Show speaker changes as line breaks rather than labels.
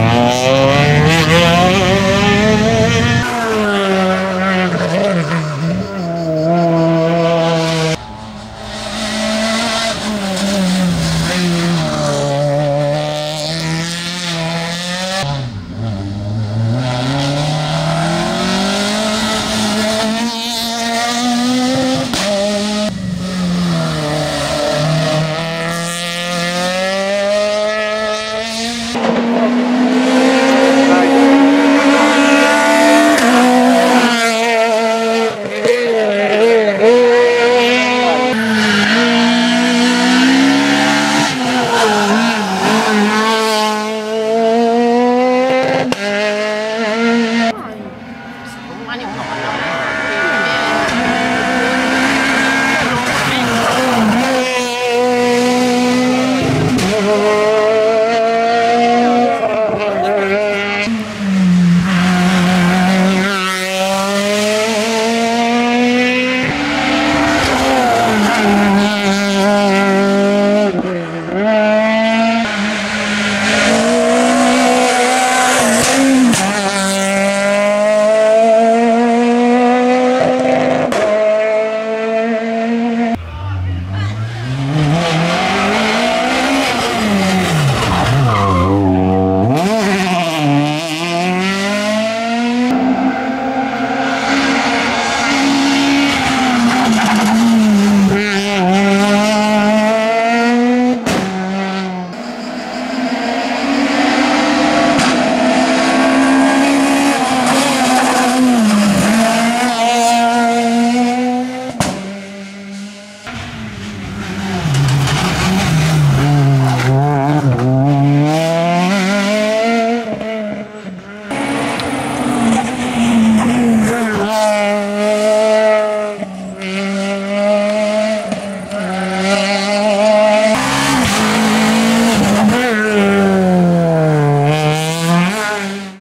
Música